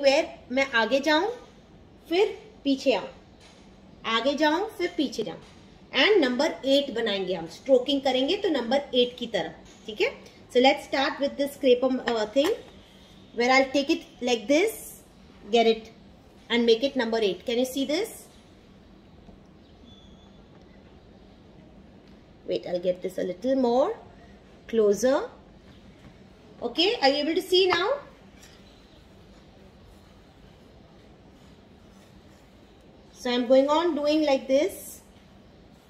Where मैं आगे जाऊँ, फिर पीछे आऊँ। आगे जाऊँ, फिर पीछे जाऊँ। एंड नंबर एट बनाएँगे हम। स्ट्रोकिंग करेंगे तो नंबर एट की तरह। ठीक है? So let's start with this scraper thing where I take it like this get it and make it number eight can you see this wait, i'll get this a little more closer. Okay, are you able to see now? So I'm going on doing like this.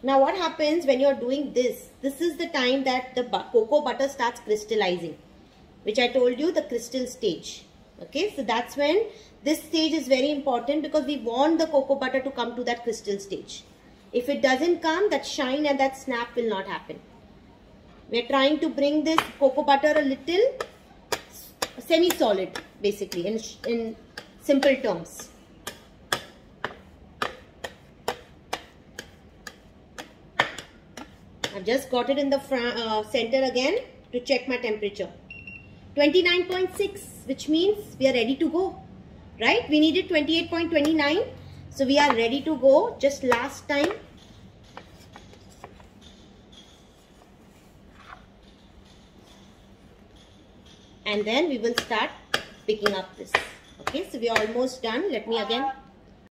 Now what happens when you're doing this? This is the time that the cocoa butter starts crystallizing. Which I told you the crystal stage. Okay, so that's when this stage is very important because we want the cocoa butter to come to that crystal stage. If it doesn't come, that shine and that snap will not happen. We're trying to bring this cocoa butter a little semi-solid basically in, in simple terms. I've just got it in the uh, center again to check my temperature. 29.6 which means we are ready to go. Right? We needed 28.29. So we are ready to go. Just last time. And then we will start picking up this. Okay, so we are almost done. Let me again